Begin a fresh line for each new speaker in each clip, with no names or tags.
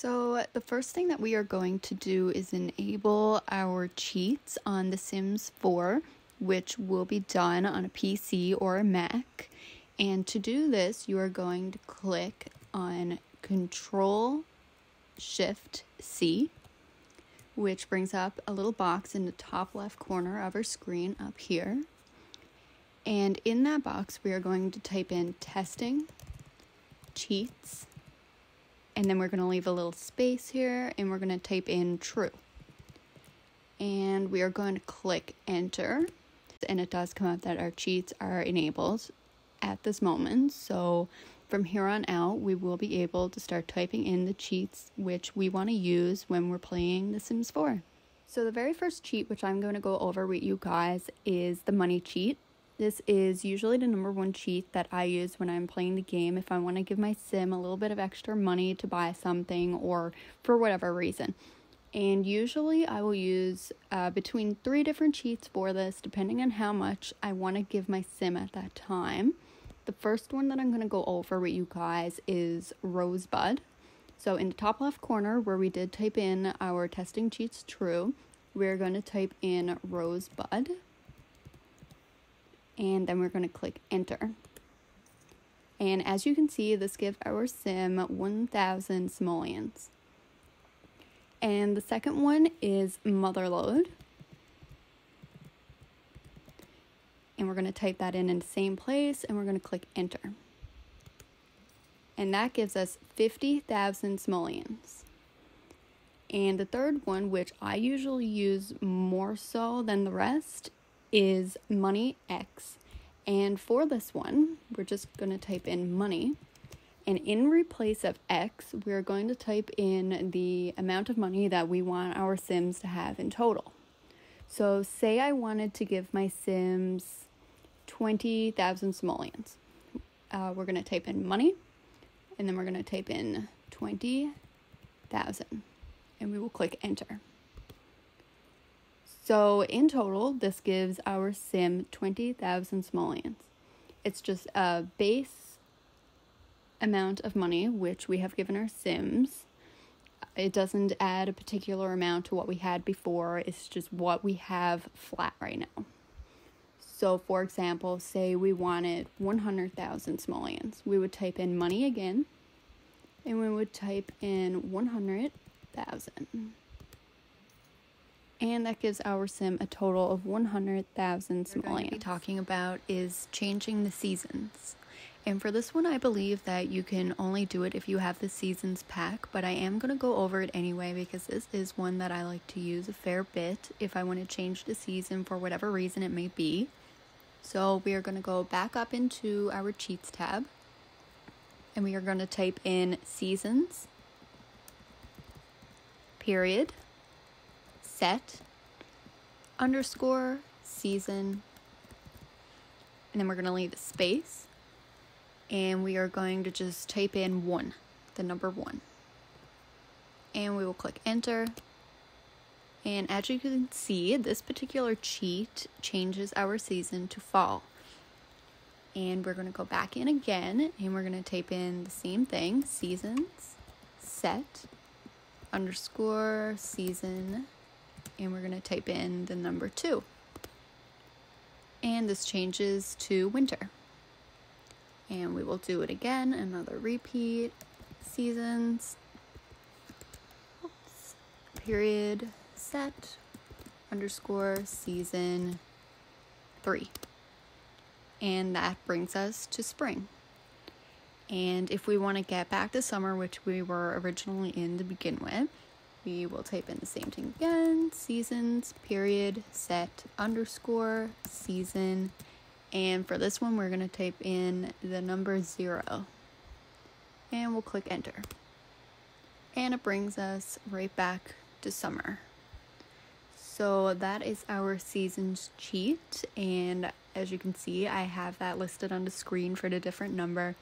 So, the first thing that we are going to do is enable our cheats on The Sims 4, which will be done on a PC or a Mac. And to do this, you are going to click on Control Shift C, which brings up a little box in the top left corner of our screen up here. And in that box, we are going to type in testing cheats and then we're going to leave a little space here and we're going to type in true. And we are going to click enter and it does come up that our cheats are enabled at this moment. So from here on out, we will be able to start typing in the cheats which we want to use when we're playing The Sims 4. So the very first cheat which I'm going to go over with you guys is the money cheat. This is usually the number one cheat that I use when I'm playing the game if I want to give my sim a little bit of extra money to buy something or for whatever reason. And usually I will use uh, between three different cheats for this, depending on how much I want to give my sim at that time. The first one that I'm going to go over with you guys is Rosebud. So in the top left corner where we did type in our testing cheats true, we're going to type in Rosebud and then we're going to click enter. And as you can see, this gives our sim 1000 simoleons. And the second one is motherlode. And we're going to type that in in the same place and we're going to click enter. And that gives us 50,000 simoleons. And the third one, which I usually use more so than the rest, is money X. And for this one, we're just going to type in money. And in replace of X, we're going to type in the amount of money that we want our Sims to have in total. So, say I wanted to give my Sims 20,000 simoleons. Uh, we're going to type in money, and then we're going to type in 20,000, and we will click enter. So in total, this gives our sim 20,000 simoleons. It's just a base amount of money which we have given our sims. It doesn't add a particular amount to what we had before, it's just what we have flat right now. So, for example, say we wanted 100,000 simoleons. We would type in money again, and we would type in 100,000 and that gives our sim a total of 100,000 simoleons. talking about is changing the seasons. And for this one, I believe that you can only do it if you have the seasons pack, but I am going to go over it anyway because this is one that I like to use a fair bit if I want to change the season for whatever reason it may be. So we are going to go back up into our cheats tab and we are going to type in seasons, period, set underscore season and then we're going to leave a space and we are going to just type in one the number one. And we will click enter and as you can see this particular cheat changes our season to fall. And we're going to go back in again and we're going to type in the same thing seasons set underscore season and we're going to type in the number 2. And this changes to winter. And we will do it again, another repeat, seasons, oops, period, set, underscore, season 3. And that brings us to spring. And if we want to get back to summer, which we were originally in to begin with, we will type in the same thing again. Seasons period set underscore season. And for this one we're going to type in the number zero. And we'll click enter. And it brings us right back to summer. So that is our seasons cheat. And as you can see I have that listed on the screen for the different number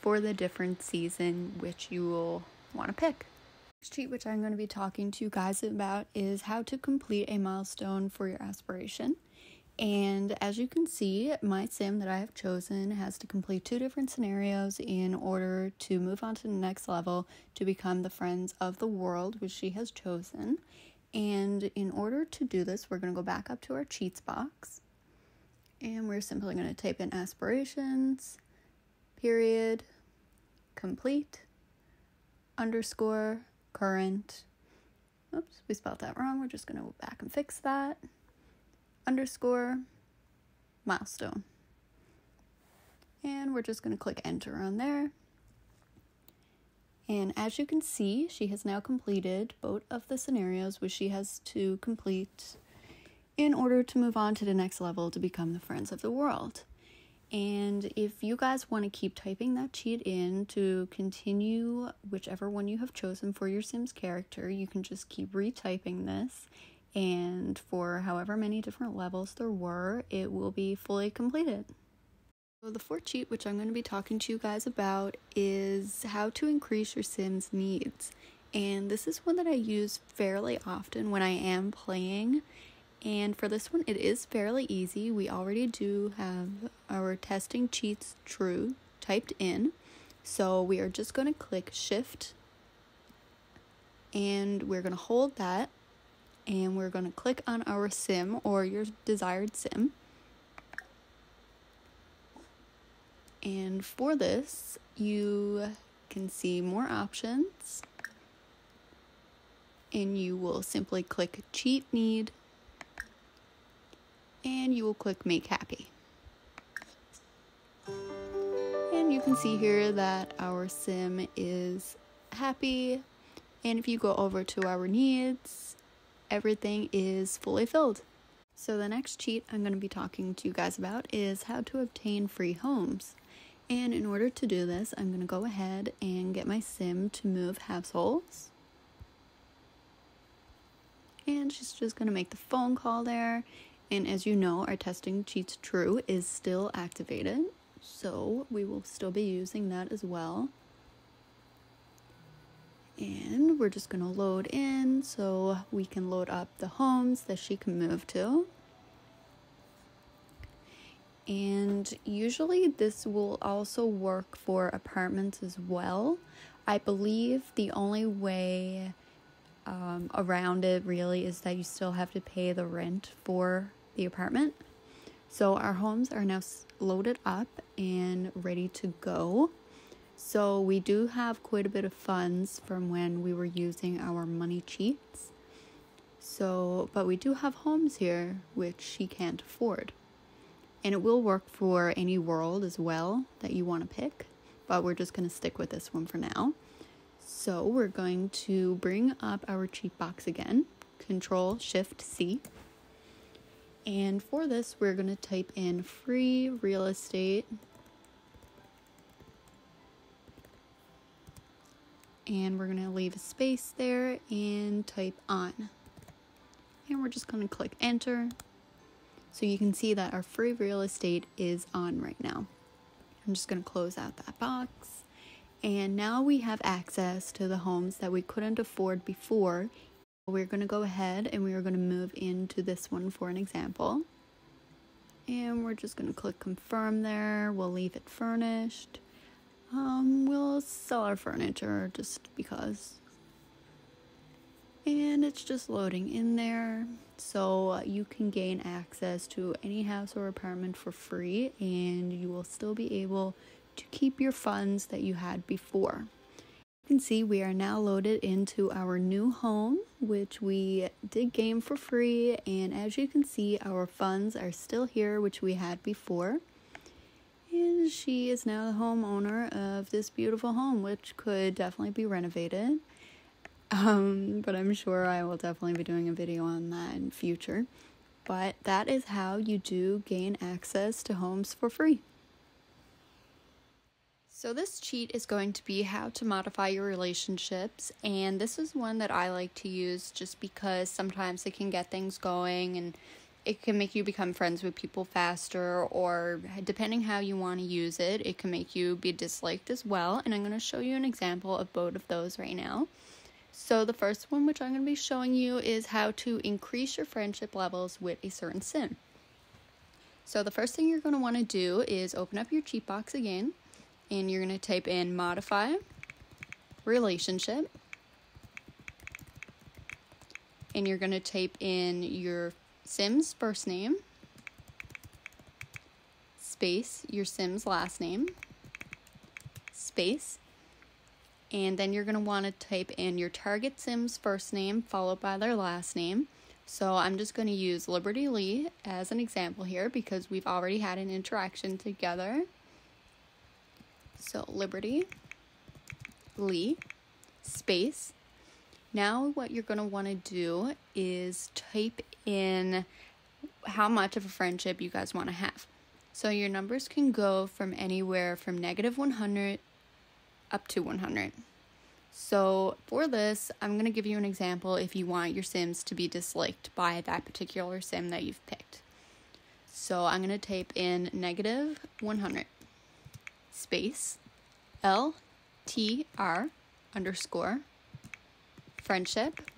for the different season which you will want to pick cheat which I'm going to be talking to you guys about is how to complete a milestone for your aspiration. And as you can see, my sim that I have chosen has to complete two different scenarios in order to move on to the next level to become the friends of the world, which she has chosen. And in order to do this, we're going to go back up to our cheats box. And we're simply going to type in aspirations, period, complete, underscore, current. Oops, we spelled that wrong. We're just going to go back and fix that underscore milestone. And we're just going to click enter on there. And as you can see, she has now completed both of the scenarios which she has to complete in order to move on to the next level to become the friends of the world. And if you guys want to keep typing that cheat in to continue whichever one you have chosen for your Sims character, you can just keep retyping this and for however many different levels there were, it will be fully completed. So the fourth cheat, which I'm going to be talking to you guys about, is how to increase your Sims needs. And this is one that I use fairly often when I am playing. And for this one, it is fairly easy. We already do have our testing cheats true typed in. So we are just going to click shift and we're going to hold that and we're going to click on our sim or your desired sim. And for this, you can see more options and you will simply click cheat need and you will click make happy. And you can see here that our sim is happy. And if you go over to our needs, everything is fully filled. So, the next cheat I'm going to be talking to you guys about is how to obtain free homes. And in order to do this, I'm going to go ahead and get my sim to move households. And she's just going to make the phone call there. And as you know, our testing cheats true is still activated. So we will still be using that as well. And we're just gonna load in so we can load up the homes that she can move to. And usually this will also work for apartments as well. I believe the only way um, around it really is that you still have to pay the rent for the apartment. So our homes are now loaded up and ready to go. So we do have quite a bit of funds from when we were using our money cheats. So, but we do have homes here which she can't afford. And it will work for any world as well that you want to pick, but we're just going to stick with this one for now. So, we're going to bring up our cheat box again, Control Shift C. And for this, we're going to type in free real estate and we're going to leave a space there and type on. And we're just going to click enter. So you can see that our free real estate is on right now. I'm just going to close out that box. And now we have access to the homes that we couldn't afford before. We're going to go ahead and we are going to move into this one for an example. And we're just going to click confirm there. We'll leave it furnished. Um, we'll sell our furniture just because. And it's just loading in there. So you can gain access to any house or apartment for free, and you will still be able to keep your funds that you had before. You can see we are now loaded into our new home, which we did game for free. And as you can see, our funds are still here, which we had before. And she is now the homeowner of this beautiful home, which could definitely be renovated. Um, but I'm sure I will definitely be doing a video on that in future. But that is how you do gain access to homes for free. So, this cheat is going to be how to modify your relationships, and this is one that I like to use just because sometimes it can get things going and it can make you become friends with people faster or depending how you want to use it it can make you be disliked as well and i'm going to show you an example of both of those right now. So the first one which i'm going to be showing you is how to increase your friendship levels with a certain sim. So the first thing you're going to want to do is open up your cheat box again and you're going to type in modify relationship. And you're going to type in your Sim's first name. Space your Sim's last name. Space. And then you're going to want to type in your target Sim's first name followed by their last name. So I'm just going to use Liberty Lee as an example here because we've already had an interaction together. So Liberty Lee space. Now what you're going to want to do is type in how much of a friendship you guys want to have. So your numbers can go from anywhere from negative 100 up to 100. So for this, I'm going to give you an example if you want your Sims to be disliked by that particular Sim that you've picked. So I'm going to type in negative 100 space L T R underscore friendship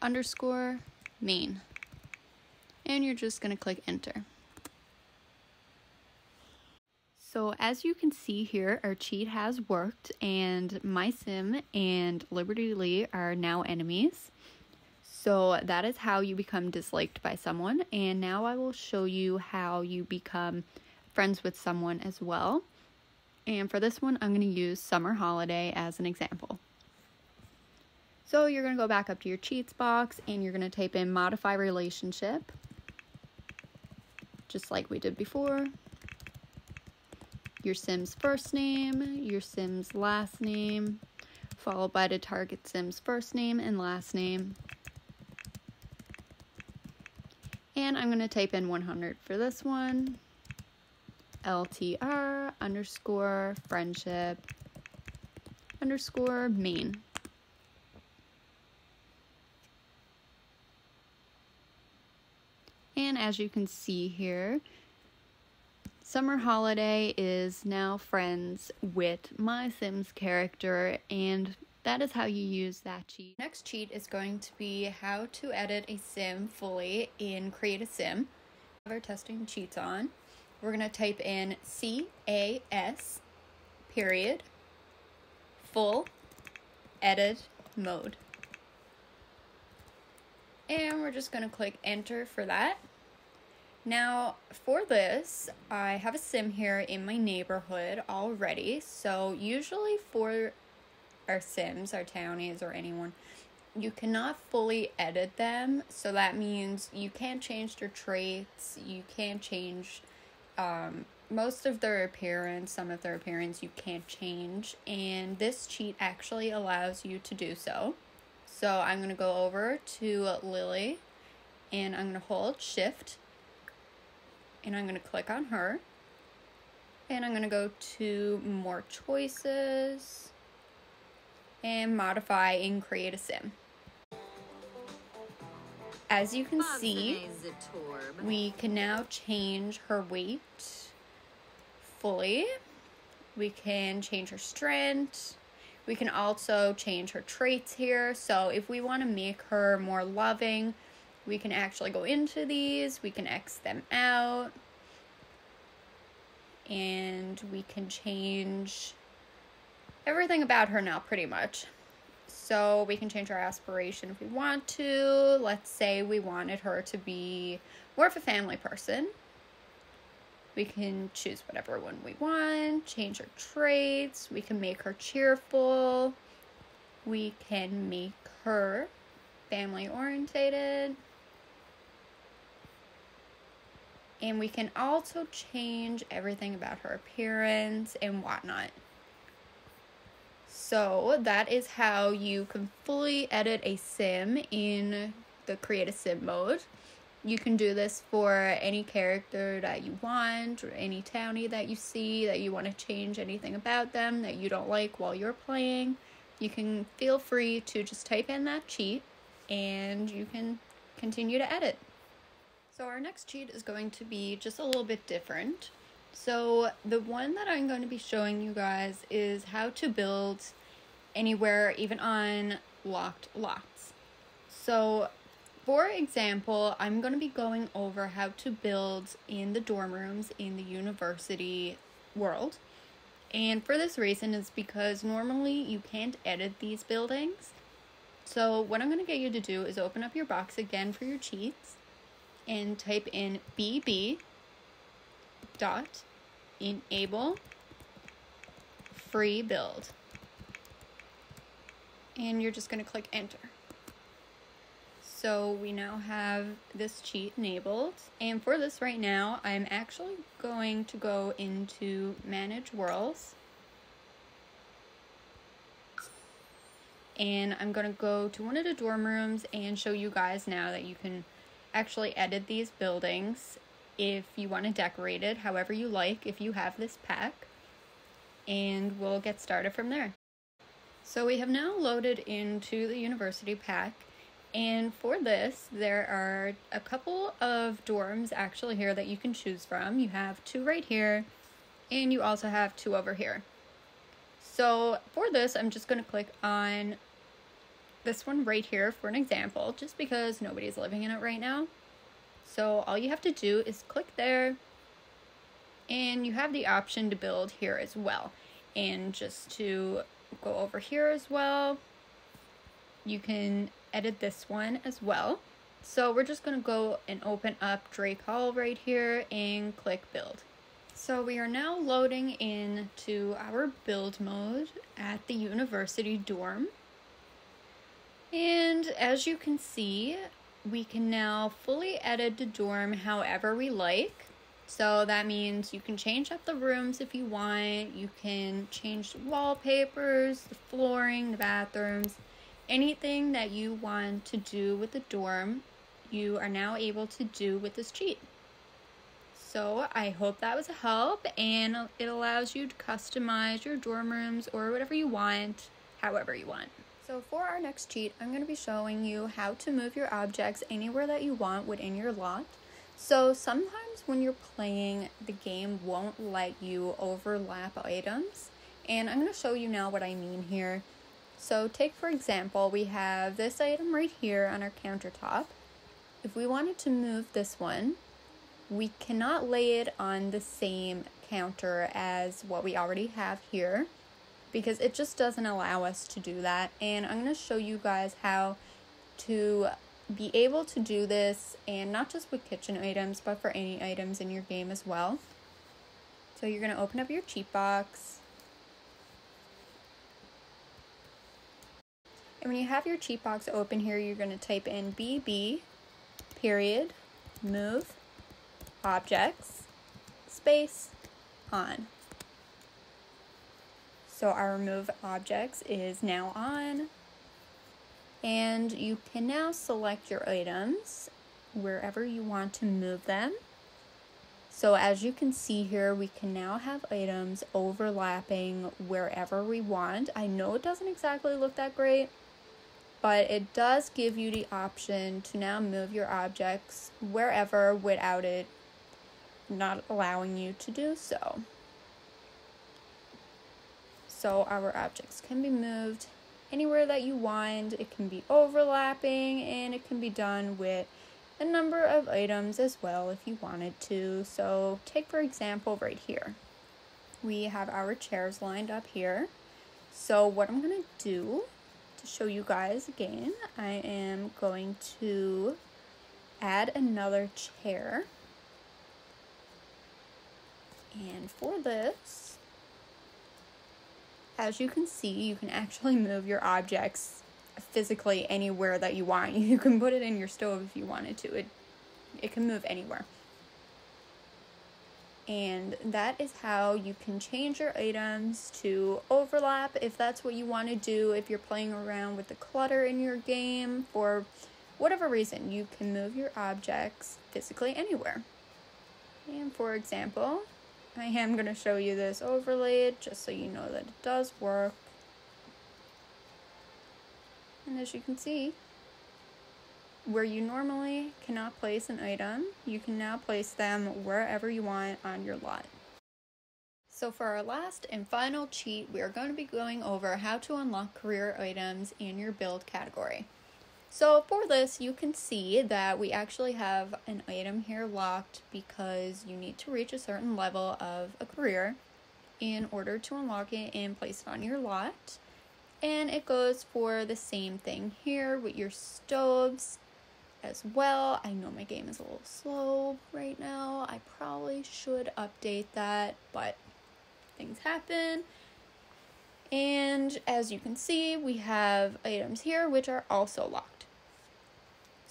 underscore main. And you're just going to click enter. So as you can see here, our cheat has worked and my sim and Liberty Lee are now enemies. So that is how you become disliked by someone. And now I will show you how you become friends with someone as well. And for this one, I'm going to use Summer Holiday as an example. So you're going to go back up to your cheats box and you're going to type in modify relationship, just like we did before your sim's first name, your sim's last name, followed by the target sim's first name and last name. And I'm going to type in 100 for this one. LTR underscore friendship underscore main. And as you can see here, Summer Holiday is now friends with my Sims character, and that is how you use that cheat. Next cheat is going to be how to edit a sim fully in Create a Sim. We're testing cheats on. We're going to type in CAS period full edit mode. And we're just going to click enter for that. Now, for this, I have a sim here in my neighborhood already. So, usually for our sims, our townies, or anyone, you cannot fully edit them. So, that means you can't change their traits, you can't change um, most of their appearance, some of their appearance you can't change. And this cheat actually allows you to do so. So, I'm going to go over to Lily and I'm going to hold shift and I'm going to click on her. And I'm going to go to more choices and modify and create a sim. As you can see, we can now change her weight fully. We can change her strength. We can also change her traits here. So if we want to make her more loving, we can actually go into these, we can X them out, and we can change everything about her now pretty much. So we can change our aspiration if we want to. Let's say we wanted her to be more of a family person. We can choose whatever one we want, change her traits, we can make her cheerful, we can make her family orientated. And we can also change everything about her appearance and whatnot. So that is how you can fully edit a sim in the create a sim mode. You can do this for any character that you want or any townie that you see that you want to change anything about them that you don't like while you're playing. You can feel free to just type in that cheat and you can continue to edit. So our next cheat is going to be just a little bit different. So the one that I'm going to be showing you guys is how to build anywhere, even on locked lots. So for example, I'm going to be going over how to build in the dorm rooms in the university world. And for this reason is because normally you can't edit these buildings. So what I'm going to get you to do is open up your box again for your cheats and type in bb dot enable free build. And you're just going to click enter. So we now have this cheat enabled. And for this right now, I'm actually going to go into manage worlds. And I'm going to go to one of the dorm rooms and show you guys now that you can actually edit these buildings if you want to decorate it however you like if you have this pack. And we'll get started from there. So we have now loaded into the university pack and for this, there are a couple of dorms actually here that you can choose from. You have two right here, and you also have two over here. So for this, I'm just going to click on this one right here for an example, just because nobody's living in it right now. So all you have to do is click there, and you have the option to build here as well. And just to go over here as well, you can edit this one as well. So we're just to go and open up Drake Hall right here and click build. So we are now loading into our build mode at the university dorm. And as you can see, we can now fully edit the dorm however we like. So that means you can change up the rooms if you want. You can change the wallpapers, the flooring, the bathrooms, anything that you want to do with the dorm, you are now able to do with this cheat. So I hope that was a help and it allows you to customize your dorm rooms or whatever you want, however you want. So for our next cheat, I'm going to be showing you how to move your objects anywhere that you want within your lot. So sometimes when you're playing, the game won't let you overlap items. And I'm going to show you now what I mean here. So take for example, we have this item right here on our countertop. If we wanted to move this one, we cannot lay it on the same counter as what we already have here because it just doesn't allow us to do that. And I'm going to show you guys how to be able to do this and not just with kitchen items but for any items in your game as well. So you're going to open up your cheat box And when you have your cheat box open here, you're going to type in BB period move objects space on. So our remove objects is now on. And you can now select your items wherever you want to move them. So as you can see here, we can now have items overlapping wherever we want. I know it doesn't exactly look that great, but it does give you the option to now move your objects wherever without it not allowing you to do so. So our objects can be moved anywhere that you want. It can be overlapping and it can be done with a number of items as well if you wanted to. So take for example right here. We have our chairs lined up here. So what I'm going to do to show you guys again, I am going to add another chair. And for this, as you can see, you can actually move your objects physically anywhere that you want. You can put it in your stove if you wanted to. It it can move anywhere and that is how you can change your items to overlap if that's what you want to do if you're playing around with the clutter in your game for whatever reason you can move your objects physically anywhere and for example I am going to show you this overlaid just so you know that it does work and as you can see where you normally cannot place an item, you can now place them wherever you want on your lot. So for our last and final cheat, we are going to be going over how to unlock career items in your build category. So for this, you can see that we actually have an item here locked because you need to reach a certain level of a career in order to unlock it and place it on your lot. And it goes for the same thing here with your stoves as well. I know my game is a little slow right now. I probably should update that, but things happen. And as you can see, we have items here which are also locked.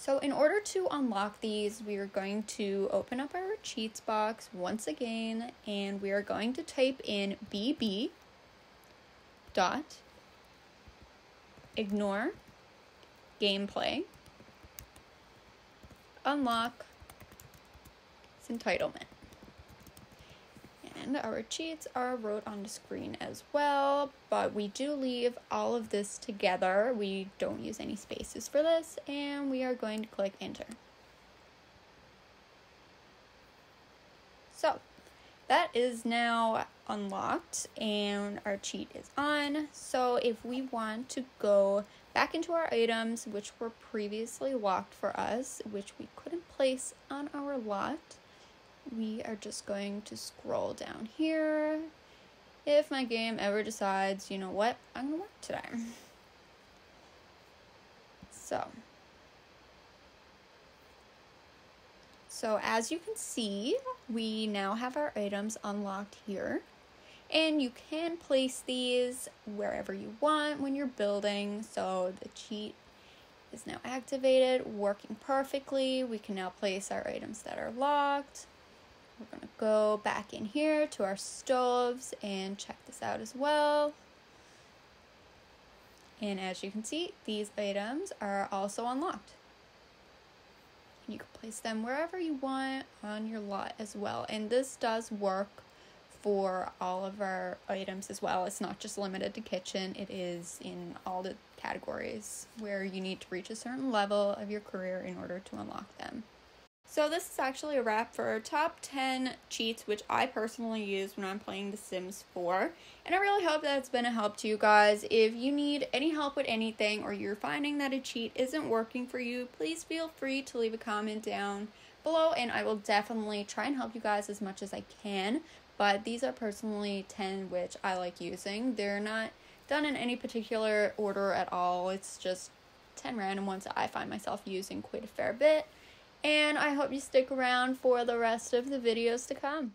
So in order to unlock these, we are going to open up our cheats box once again, and we are going to type in BB dot ignore gameplay unlock entitlement. And our cheats are wrote on the screen as well, but we do leave all of this together. We don't use any spaces for this, and we are going to click enter. So that is now unlocked and our cheat is on. So if we want to go back into our items, which were previously locked for us, which we couldn't place on our lot, we are just going to scroll down here. If my game ever decides, you know what, I'm gonna work today. So, so as you can see, we now have our items unlocked here. And you can place these wherever you want when you're building. So the cheat is now activated, working perfectly. We can now place our items that are locked. Go back in here to our stoves and check this out as well. And as you can see, these items are also unlocked. You can place them wherever you want on your lot as well. And this does work for all of our items as well. It's not just limited to kitchen, it is in all the categories where you need to reach a certain level of your career in order to unlock them. So this is actually a wrap for our top 10 cheats which I personally use when I'm playing The Sims 4. And I really hope that it's been a help to you guys. If you need any help with anything or you're finding that a cheat isn't working for you, please feel free to leave a comment down below and I will definitely try and help you guys as much as I can. But these are personally 10 which I like using. They're not done in any particular order at all. It's just 10 random ones that I find myself using quite a fair bit. And I hope you stick around for the rest of the videos to come.